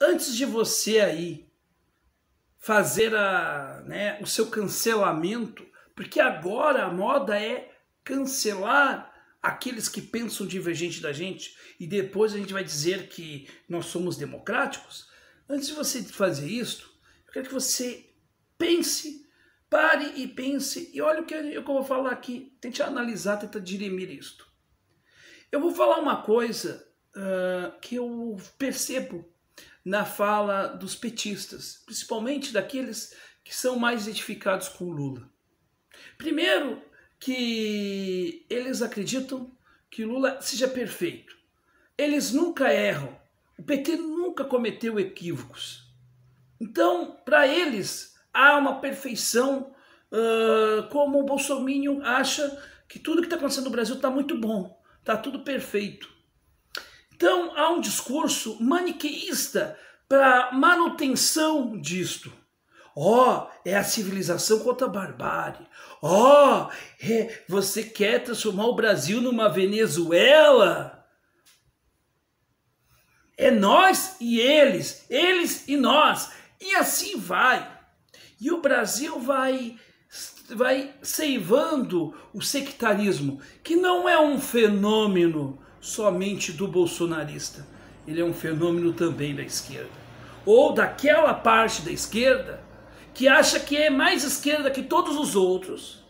antes de você aí fazer a, né, o seu cancelamento, porque agora a moda é cancelar aqueles que pensam divergente da gente e depois a gente vai dizer que nós somos democráticos. Antes de você fazer isso, eu quero que você pense, pare e pense e olha o que eu vou falar aqui. Tente analisar, tenta dirimir isto. Eu vou falar uma coisa uh, que eu percebo na fala dos petistas, principalmente daqueles que são mais identificados com Lula. Primeiro, que eles acreditam que Lula seja perfeito. Eles nunca erram. O PT nunca cometeu equívocos. Então, para eles, há uma perfeição, uh, como o Bolsonaro acha que tudo que está acontecendo no Brasil está muito bom, está tudo perfeito. Então há um discurso maniqueísta para manutenção disto. Ó, oh, é a civilização contra a barbárie. Ó, oh, é, você quer transformar o Brasil numa Venezuela? É nós e eles, eles e nós. E assim vai. E o Brasil vai vai ceivando o sectarismo, que não é um fenômeno somente do bolsonarista, ele é um fenômeno também da esquerda. Ou daquela parte da esquerda que acha que é mais esquerda que todos os outros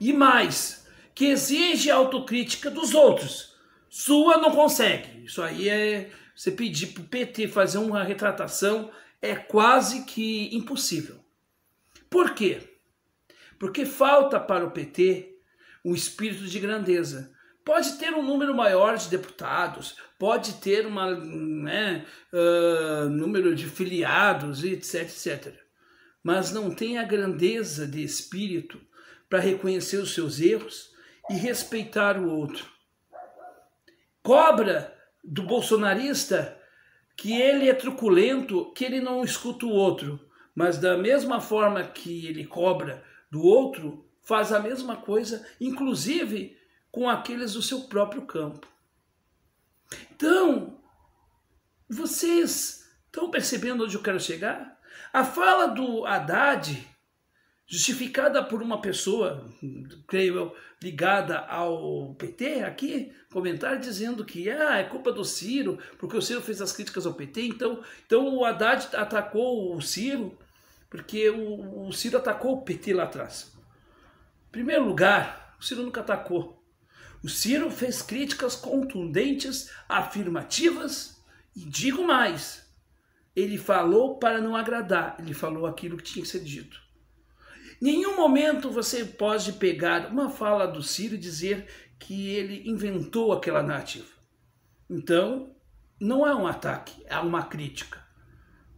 e mais, que exige autocrítica dos outros. Sua não consegue. Isso aí é você pedir para o PT fazer uma retratação é quase que impossível. Por quê? Porque falta para o PT um espírito de grandeza. Pode ter um número maior de deputados, pode ter um né, uh, número de filiados, etc, etc. Mas não tem a grandeza de espírito para reconhecer os seus erros e respeitar o outro. Cobra do bolsonarista que ele é truculento, que ele não escuta o outro, mas da mesma forma que ele cobra do outro, faz a mesma coisa, inclusive com aqueles do seu próprio campo. Então, vocês estão percebendo onde eu quero chegar? A fala do Haddad, justificada por uma pessoa, creio eu, ligada ao PT, aqui, comentário dizendo que ah, é culpa do Ciro, porque o Ciro fez as críticas ao PT, então, então o Haddad atacou o Ciro, porque o, o Ciro atacou o PT lá atrás. Em primeiro lugar, o Ciro nunca atacou. O Ciro fez críticas contundentes, afirmativas e digo mais, ele falou para não agradar, ele falou aquilo que tinha que ser dito. Nenhum momento você pode pegar uma fala do Ciro e dizer que ele inventou aquela narrativa. Então, não é um ataque, é uma crítica.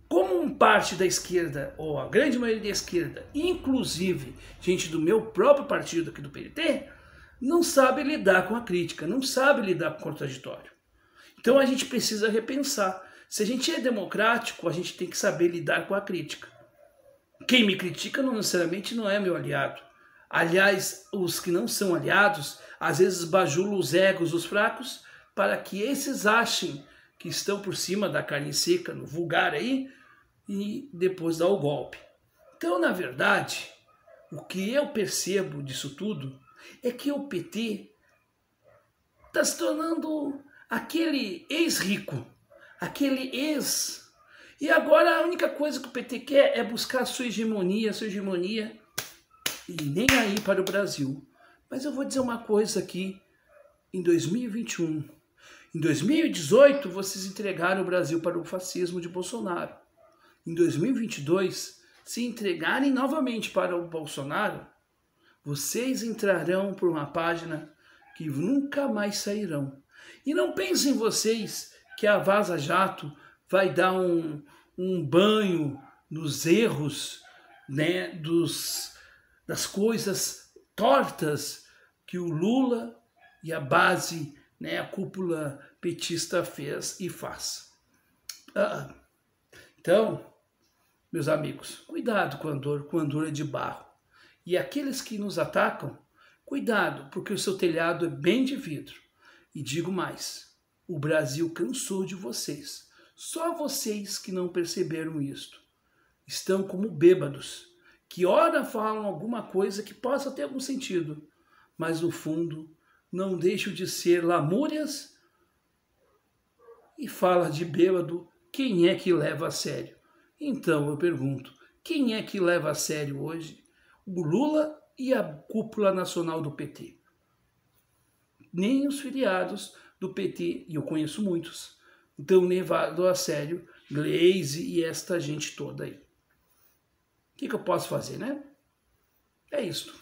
Como um parte da esquerda, ou a grande maioria da esquerda, inclusive gente do meu próprio partido aqui do PDT, não sabe lidar com a crítica, não sabe lidar com o contraditório. Então a gente precisa repensar. Se a gente é democrático, a gente tem que saber lidar com a crítica. Quem me critica não necessariamente não é meu aliado. Aliás, os que não são aliados, às vezes bajulam os egos dos fracos para que esses achem que estão por cima da carne seca, no vulgar aí, e depois dá o golpe. Então, na verdade, o que eu percebo disso tudo é que o PT está se tornando aquele ex-rico, aquele ex. E agora a única coisa que o PT quer é buscar sua hegemonia, sua hegemonia, e nem aí para o Brasil. Mas eu vou dizer uma coisa aqui, em 2021. Em 2018, vocês entregaram o Brasil para o fascismo de Bolsonaro. Em 2022, se entregarem novamente para o Bolsonaro, vocês entrarão por uma página que nunca mais sairão. E não pensem vocês que a Vaza Jato vai dar um, um banho nos erros né, dos, das coisas tortas que o Lula e a base, né, a cúpula petista fez e faz. Ah, então, meus amigos, cuidado com a dor, com a dor de barro. E aqueles que nos atacam, cuidado, porque o seu telhado é bem de vidro. E digo mais: o Brasil cansou de vocês. Só vocês que não perceberam isto. Estão como bêbados, que ora falam alguma coisa que possa ter algum sentido, mas no fundo não deixam de ser lamúrias e fala de bêbado, quem é que leva a sério? Então eu pergunto, quem é que leva a sério hoje o Lula e a cúpula nacional do PT? Nem os filiados do PT, e eu conheço muitos, tão levado a sério Glaze e esta gente toda aí. O que, que eu posso fazer, né? É isto.